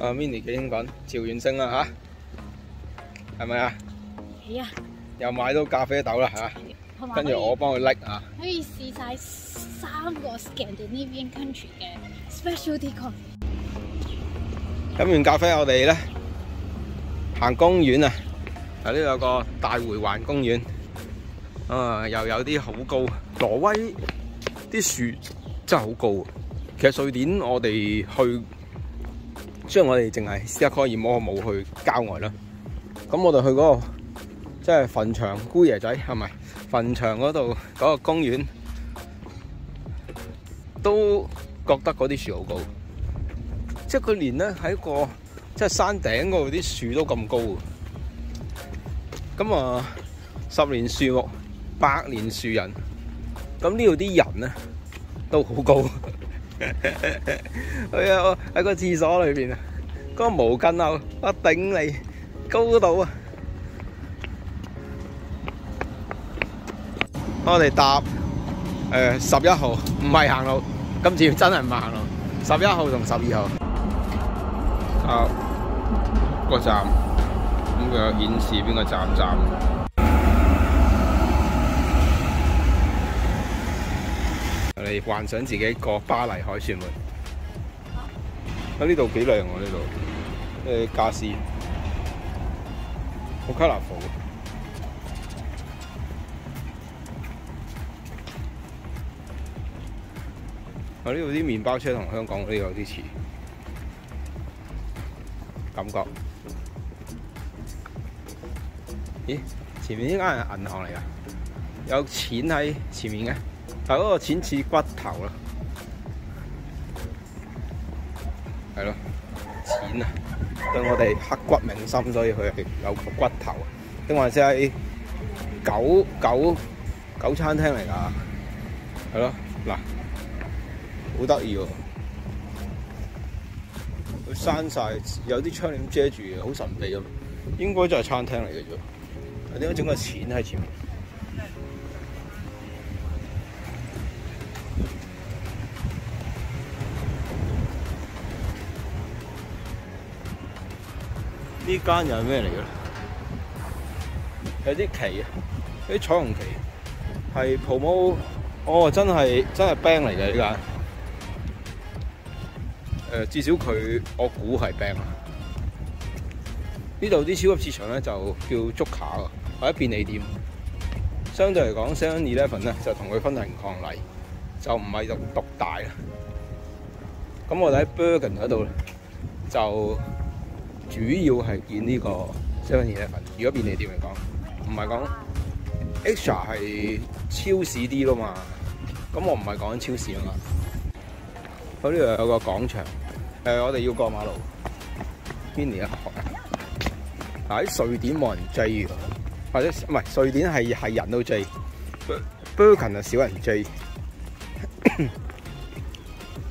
阿 Mini 幾興奮，朝远升啦吓，係咪啊？係啊，又買到咖啡豆啦吓，跟住我幫佢拎啊。可以試晒三個 Scandinavian country 嘅 specialty coffee。飲完咖啡，我哋咧行公園啊！啊，呢度有個大回環公園，啊，又有啲好高。挪威啲樹真係好高。其實瑞典我哋去，雖然我哋淨係斯德哥爾摩冇去郊外啦。咁我哋去嗰、個即係墳場姑爺仔係咪？墳場嗰度嗰個公園，都覺得嗰啲樹好高。即係佢連咧喺個即係山頂嗰度啲樹都咁高。咁啊，十年樹木，百年樹人。咁呢度啲人咧都好高。係啊，喺個廁所裏邊啊，嗰、個毛巾啊，我頂你高到啊！我哋搭诶十一號，唔係行路，今次真係唔行路。十一號同十二號。啊，個站，咁佢有顯示邊個站站。我哋幻想自己過巴黎海旋門。啊，呢度幾靚喎呢度，誒家私，好 colorful。啊，呢度啲麵包車同香港嗰啲有啲似。感覺。咦？前面呢間係銀行嚟㗎，有錢喺前面嘅，但係嗰個錢似骨頭啦，係咯，錢啊，對我哋刻骨銘心，所以佢係有個骨頭。定還是係狗狗狗餐廳嚟㗎？係咯，嗱，好得意喎！佢閂晒，有啲窗簾遮住嘅，好神秘咁。應該就係餐廳嚟嘅啫。點解整個錢喺前面？呢間又係咩嚟嘅咧？有啲旗啊，啲彩虹旗，係 promo。哦，真係真係 band 嚟嘅呢間。誒，至少佢我估係 band 啊。呢度啲超級市場咧就叫竹卡啊，或者便利店。相對嚟講，Seven Eleven 咧就同佢分庭抗禮，就唔係獨獨大啦。咁我哋喺 Bergen 嗰度，就主要係見呢個 Seven Eleven。如果便利店嚟講，唔係講 extra 係超市啲咯嘛。咁我唔係講緊超市啊嘛。佢呢度有個廣場，誒，我哋要過馬路。Mini 啊！喺瑞典冇人追，或者唔係瑞典係係人都追，Bergen 啊少人追。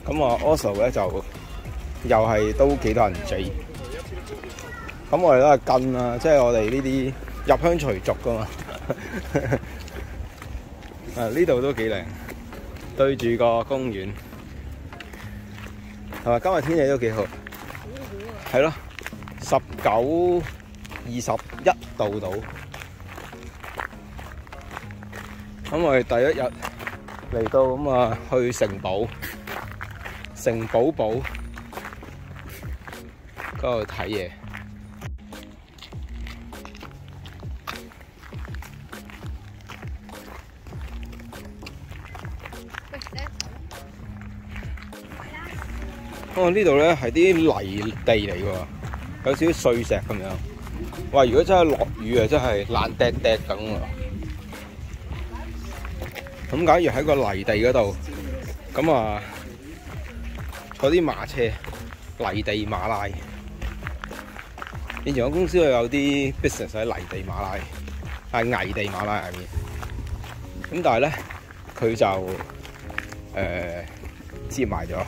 咁啊，Oslo 咧就又係都幾多人追。咁我哋都係跟啦，即係我哋呢啲入鄉隨俗噶嘛。啊，呢度都幾靚，對住個公園，同埋今日天氣都幾好，係咯，十九。二十一度到，咁我哋第一日嚟到咁啊，去城堡、城堡堡嗰度睇嘢。哦，呢度咧係啲泥地嚟㗎，有少少碎石咁樣。哇！如果真係落雨啊，真係爛掟掟咁啊！咁假如喺個泥地嗰度，咁啊坐啲馬車泥地馬拉，以前我公司有啲 business 喺泥地馬拉，係泥地馬拉入面。咁但係咧，佢就誒、接埋咗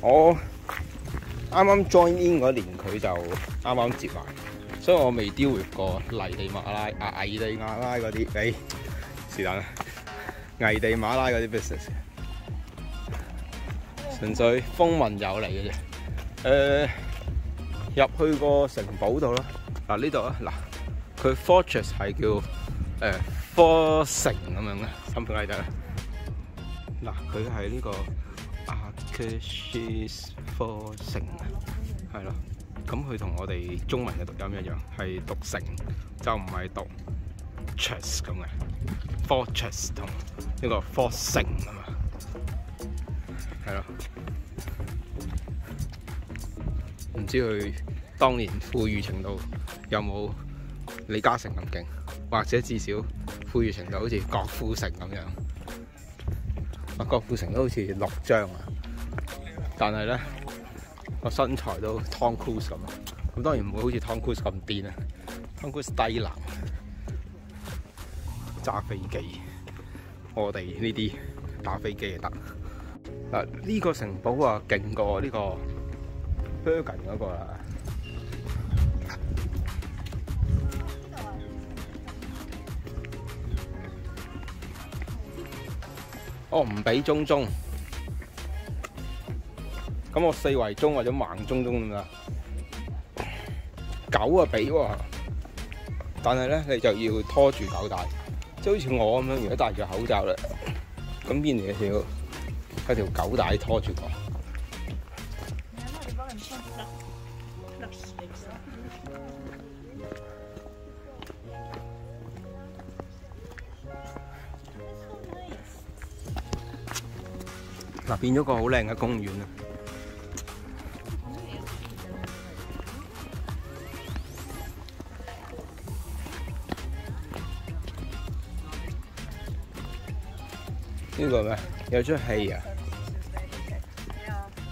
我。啱啱 join in 嗰年，佢就啱啱接埋，所以我未 deal 過泥地馬拉啊，泥地馬拉嗰啲，誒是但啦，泥地馬拉嗰啲 business。純粹風聞有嚟嘅啫。誒、入去個城堡度啦，嗱呢度啊，嗱佢 fortress 係叫誒、科城咁樣嘅，心平嚟得啦。嗱，佢係呢個 Archers 科城啊，係咯。咁佢同我哋中文嘅讀音一樣，係讀城，就唔係讀 chess 咁嘅。fortress 同呢個 fort 城啊嘛，係咯。唔知佢當年富裕程度有冇李嘉誠咁勁，或者至少富裕程度好似郭富城咁樣。啊，郭富城都好似六張啊，但係咧個身材都 Tom Cruise 咁啊。咁當然唔會好似 Tom Cruise 咁癲啊，Tom Cruise 低能，揸飛機。我哋呢啲打飛機就得。嗱，呢個城堡啊，勁過呢個 Bergen 嗰個啦。哦，唔俾中中，咁我四圍中或者盲中中咁啦。狗啊俾喎，但係咧你就要拖住狗帶，即係好似我咁樣，如果戴住口罩咧，咁邊嚟嘅要一條狗帶拖住我。嗱，變咗個好靚嘅公園啊！呢個咩？有出戲啊！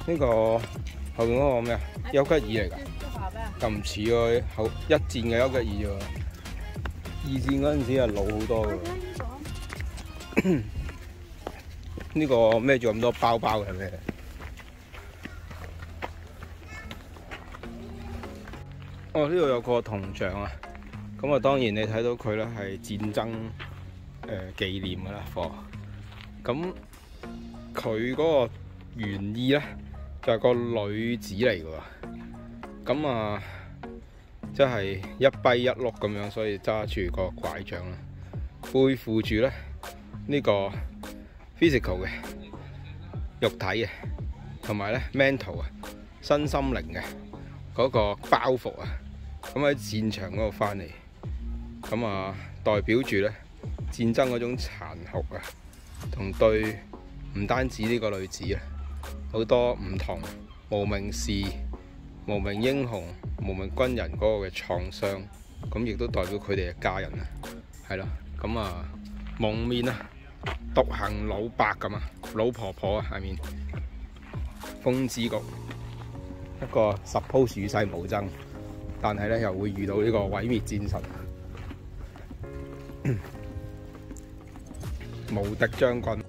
呢個後邊嗰個咩啊？丘吉爾嚟㗎，咁唔似喎，後一戰嘅一吉二啫喎，二戰嗰陣時啊老好多喎。呢個孭住咁多包包嘅咩？哦，呢度有個銅像啊！咁啊，當然你睇到佢咧係戰爭誒紀念㗎啦，貨。咁佢嗰個原意咧就係、個女子嚟㗎喎。咁啊，即係一跛一碌咁樣，所以揸住個拐杖啦，背負住咧呢個 physical 嘅肉體嘅，同埋咧 mental 啊，身心靈嘅嗰個包袱啊。咁喺戰場嗰度翻嚟，咁啊代表住咧戰爭嗰種殘酷啊！同對唔單止呢個女子啊，好多唔同無名氏、無名英雄、無名軍人嗰個嘅創傷，咁亦都代表佢哋嘅家人啊，係咯，咁啊蒙面啊，獨行老伯咁啊，老婆婆啊，下面風之谷一個 suppose 與世無爭，但係咧又會遇到呢個毀滅戰神。無敵將軍。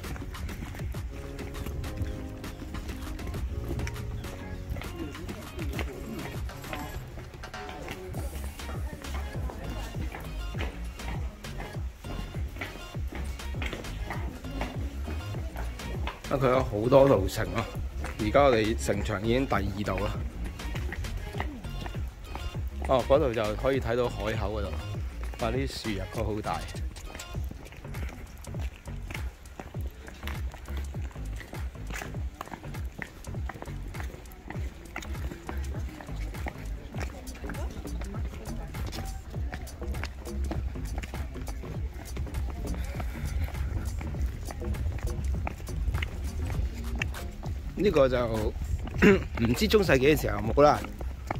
佢有好多路程咯，而家我哋城墙已经第二度啦。哦，嗰度就可以睇到海口嗰度，哇！啲树入佢好大。呢個就 唔知中世紀嘅時候有冇啦，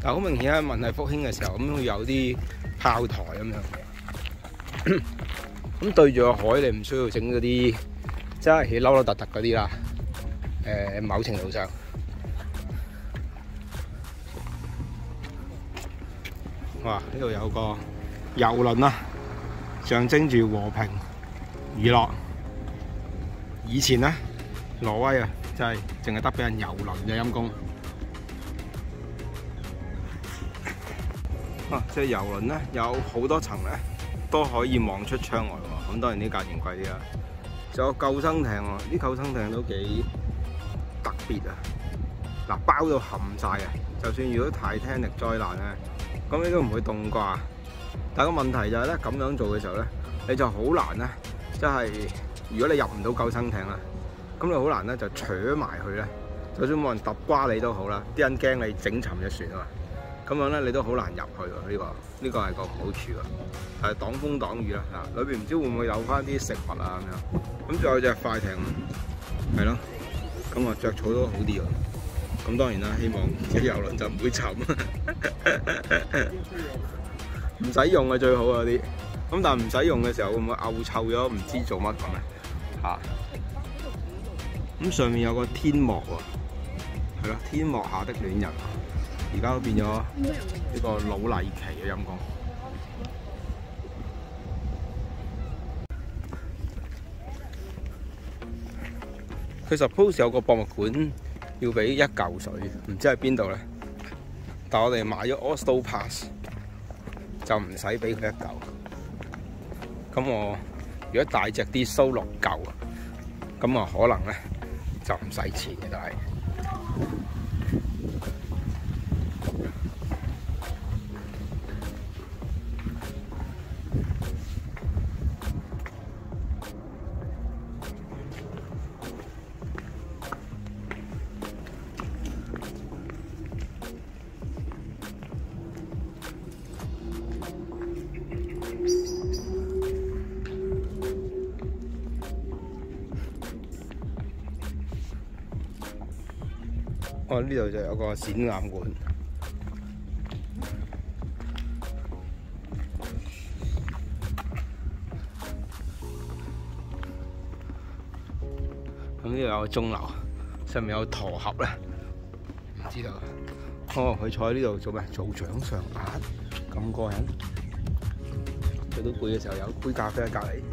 但好明顯喺文藝復興嘅時候咁會有啲炮台咁樣，咁對住個海你唔需要整嗰啲真係起嬲嬲突突嗰啲啦。誒，某程度上，哇！呢度有個遊輪啊，象徵住和平娛樂。以前咧，挪威啊〜就係淨係得俾人遊輪嘅陰公啊！即係遊輪咧，有好多層咧，都可以望出窗外喎。咁當然啲價錢貴啲啦。仲有救生艇喎，啲救生艇都幾特別啊！嗱包到冚晒嘅，就算遇到 Titanic 災難咧，咁你都唔會凍啩。但係個問題就係咧，咁樣做嘅時候咧，你就好難咧，即係如果你入唔到救生艇啦，咁你好難咧就扯埋去咧。就算冇人揼瓜你都好啦，啲人驚你整沉只船啊嘛。咁樣咧，你都好難入去喎。呢、個呢、個係個唔好處啊。係擋風擋雨啦，嗱裏邊唔知會唔會有翻啲食物啊咁樣。咁仲有隻快艇，係咯，咁啊着草都好啲喎。咁當然啦，希望隻遊輪就唔會沉，唔使用嘅最好嗰啲。咁但係唔使用嘅時候會唔會漚臭咗？唔知做乜咁咧嚇。咁、上面有個天幕喎，係咯，天幕下的戀人，而家都變咗呢個老麗奇嘅陰公。佢 suppose 有個博物館要俾一嚿水，唔知喺邊度咧。但我哋買咗 Oslo Pass 就唔使俾佢一嚿。咁我如果大隻啲收六嚿，咁啊可能咧就唔使錢嘅，都係。呢度就有個展覽館。咁呢度有個鐘樓，上面有駝盒咧，唔知道。哦，佢坐喺呢度做咩？做掌上壓，咁過癮。佢到攰嘅時候有杯咖啡喺隔離。